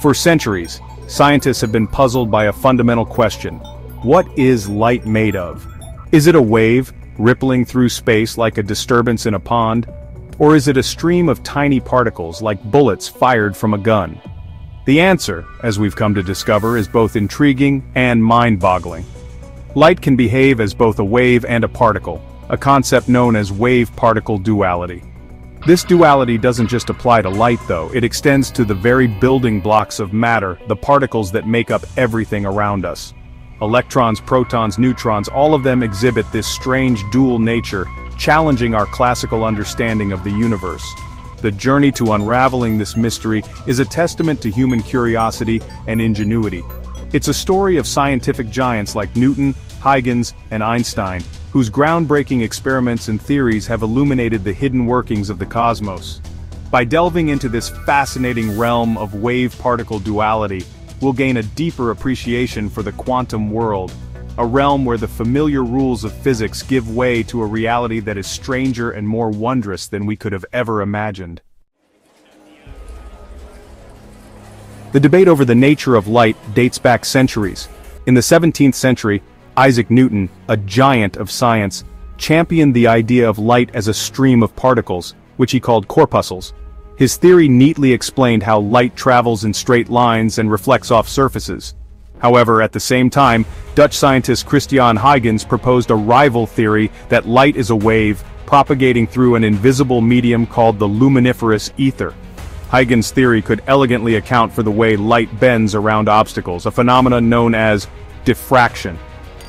For centuries, scientists have been puzzled by a fundamental question. What is light made of? Is it a wave, rippling through space like a disturbance in a pond? Or is it a stream of tiny particles like bullets fired from a gun? The answer, as we've come to discover, is both intriguing and mind-boggling. Light can behave as both a wave and a particle, a concept known as wave-particle duality. This duality doesn't just apply to light though, it extends to the very building blocks of matter, the particles that make up everything around us. Electrons, protons, neutrons, all of them exhibit this strange dual nature, challenging our classical understanding of the universe. The journey to unraveling this mystery is a testament to human curiosity and ingenuity. It's a story of scientific giants like Newton, Huygens, and Einstein, whose groundbreaking experiments and theories have illuminated the hidden workings of the cosmos. By delving into this fascinating realm of wave-particle duality, we'll gain a deeper appreciation for the quantum world, a realm where the familiar rules of physics give way to a reality that is stranger and more wondrous than we could have ever imagined. The debate over the nature of light dates back centuries. In the 17th century, Isaac Newton, a giant of science, championed the idea of light as a stream of particles, which he called corpuscles. His theory neatly explained how light travels in straight lines and reflects off surfaces. However, at the same time, Dutch scientist Christian Huygens proposed a rival theory that light is a wave, propagating through an invisible medium called the luminiferous ether. Huygens' theory could elegantly account for the way light bends around obstacles, a phenomenon known as diffraction.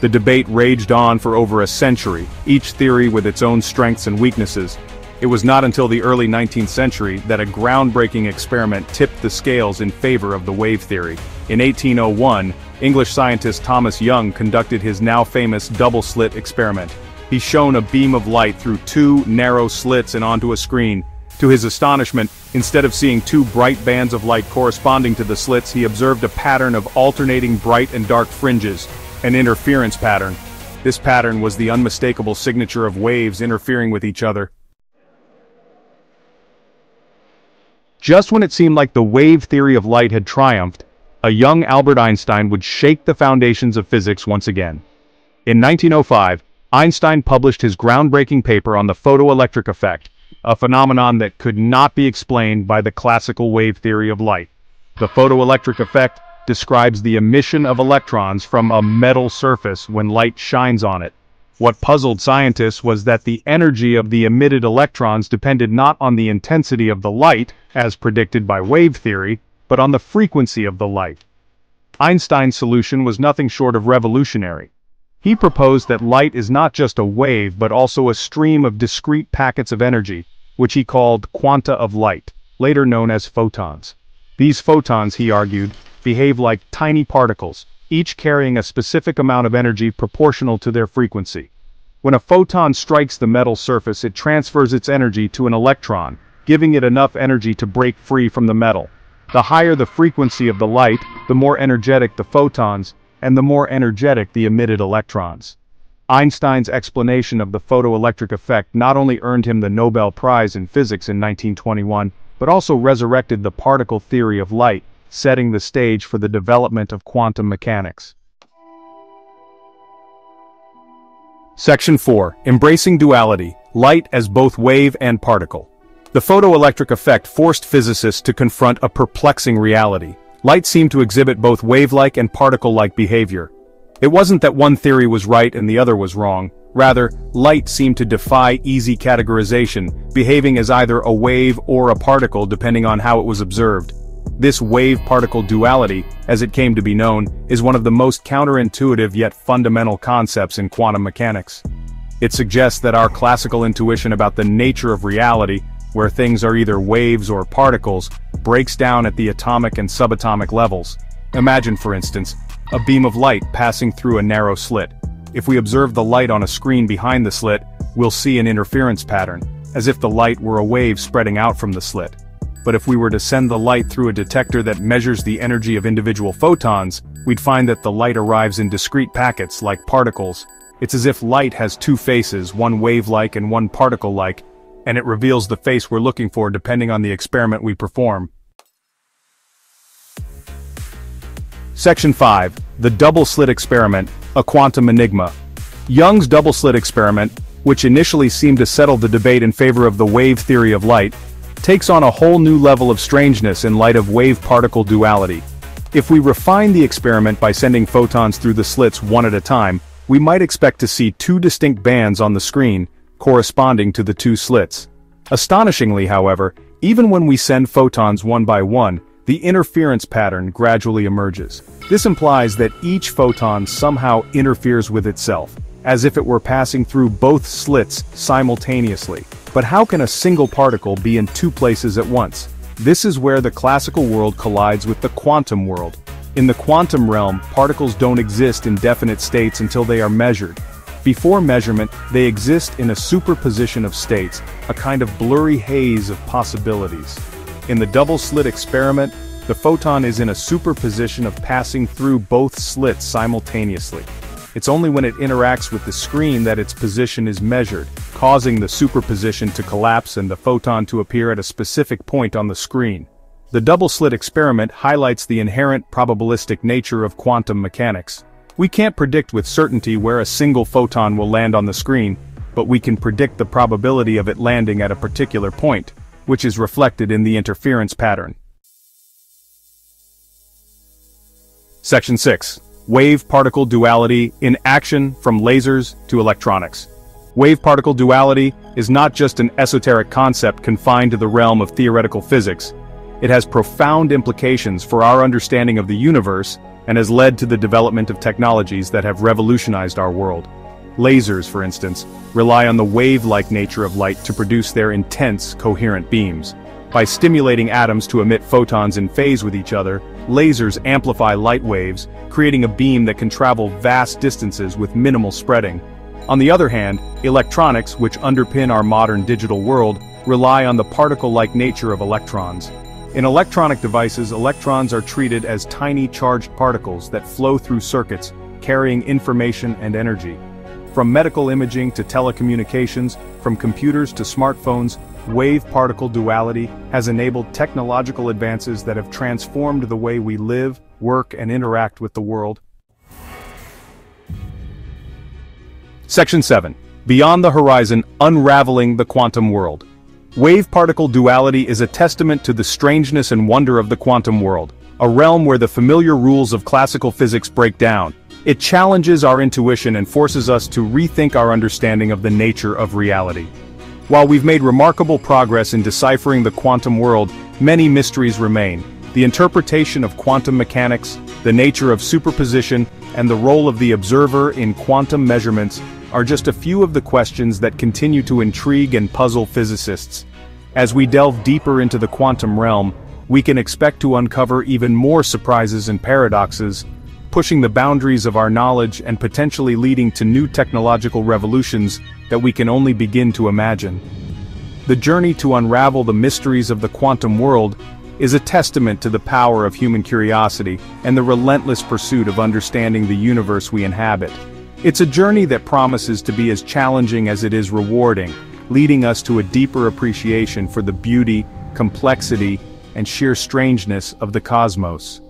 The debate raged on for over a century, each theory with its own strengths and weaknesses. It was not until the early 19th century that a groundbreaking experiment tipped the scales in favor of the wave theory. In 1801, English scientist Thomas Young conducted his now famous double-slit experiment. He shone a beam of light through two narrow slits and onto a screen. To his astonishment, instead of seeing two bright bands of light corresponding to the slits he observed a pattern of alternating bright and dark fringes, an interference pattern. This pattern was the unmistakable signature of waves interfering with each other. Just when it seemed like the wave theory of light had triumphed, a young Albert Einstein would shake the foundations of physics once again. In 1905, Einstein published his groundbreaking paper on the photoelectric effect, a phenomenon that could not be explained by the classical wave theory of light. The photoelectric effect describes the emission of electrons from a metal surface when light shines on it. What puzzled scientists was that the energy of the emitted electrons depended not on the intensity of the light, as predicted by wave theory, but on the frequency of the light. Einstein's solution was nothing short of revolutionary. He proposed that light is not just a wave but also a stream of discrete packets of energy, which he called quanta of light, later known as photons. These photons, he argued, behave like tiny particles, each carrying a specific amount of energy proportional to their frequency. When a photon strikes the metal surface it transfers its energy to an electron, giving it enough energy to break free from the metal. The higher the frequency of the light, the more energetic the photons, and the more energetic the emitted electrons. Einstein's explanation of the photoelectric effect not only earned him the Nobel Prize in Physics in 1921, but also resurrected the particle theory of light, setting the stage for the development of quantum mechanics. Section 4. Embracing Duality, Light as both Wave and Particle. The photoelectric effect forced physicists to confront a perplexing reality. Light seemed to exhibit both wave-like and particle-like behavior. It wasn't that one theory was right and the other was wrong, rather, light seemed to defy easy categorization, behaving as either a wave or a particle depending on how it was observed. This wave-particle duality, as it came to be known, is one of the most counterintuitive yet fundamental concepts in quantum mechanics. It suggests that our classical intuition about the nature of reality, where things are either waves or particles, breaks down at the atomic and subatomic levels. Imagine, for instance, a beam of light passing through a narrow slit. If we observe the light on a screen behind the slit, we'll see an interference pattern, as if the light were a wave spreading out from the slit but if we were to send the light through a detector that measures the energy of individual photons, we'd find that the light arrives in discrete packets like particles. It's as if light has two faces, one wave-like and one particle-like, and it reveals the face we're looking for depending on the experiment we perform. Section 5. The Double-Slit Experiment, a Quantum Enigma. Young's double-slit experiment, which initially seemed to settle the debate in favor of the wave theory of light, takes on a whole new level of strangeness in light of wave-particle duality. If we refine the experiment by sending photons through the slits one at a time, we might expect to see two distinct bands on the screen, corresponding to the two slits. Astonishingly, however, even when we send photons one by one, the interference pattern gradually emerges. This implies that each photon somehow interferes with itself, as if it were passing through both slits simultaneously. But how can a single particle be in two places at once? This is where the classical world collides with the quantum world. In the quantum realm, particles don't exist in definite states until they are measured. Before measurement, they exist in a superposition of states, a kind of blurry haze of possibilities. In the double-slit experiment, the photon is in a superposition of passing through both slits simultaneously. It's only when it interacts with the screen that its position is measured, causing the superposition to collapse and the photon to appear at a specific point on the screen. The double-slit experiment highlights the inherent probabilistic nature of quantum mechanics. We can't predict with certainty where a single photon will land on the screen, but we can predict the probability of it landing at a particular point which is reflected in the interference pattern. Section 6. Wave-particle duality in action from lasers to electronics. Wave-particle duality is not just an esoteric concept confined to the realm of theoretical physics. It has profound implications for our understanding of the universe and has led to the development of technologies that have revolutionized our world. Lasers, for instance, rely on the wave-like nature of light to produce their intense, coherent beams. By stimulating atoms to emit photons in phase with each other, lasers amplify light waves, creating a beam that can travel vast distances with minimal spreading. On the other hand, electronics, which underpin our modern digital world, rely on the particle-like nature of electrons. In electronic devices, electrons are treated as tiny charged particles that flow through circuits, carrying information and energy. From medical imaging to telecommunications, from computers to smartphones, wave-particle duality has enabled technological advances that have transformed the way we live, work and interact with the world. Section 7. Beyond the Horizon Unraveling the Quantum World. Wave-particle duality is a testament to the strangeness and wonder of the quantum world, a realm where the familiar rules of classical physics break down, it challenges our intuition and forces us to rethink our understanding of the nature of reality. While we've made remarkable progress in deciphering the quantum world, many mysteries remain. The interpretation of quantum mechanics, the nature of superposition, and the role of the observer in quantum measurements are just a few of the questions that continue to intrigue and puzzle physicists. As we delve deeper into the quantum realm, we can expect to uncover even more surprises and paradoxes, pushing the boundaries of our knowledge and potentially leading to new technological revolutions that we can only begin to imagine. The journey to unravel the mysteries of the quantum world is a testament to the power of human curiosity and the relentless pursuit of understanding the universe we inhabit. It's a journey that promises to be as challenging as it is rewarding, leading us to a deeper appreciation for the beauty, complexity, and sheer strangeness of the cosmos.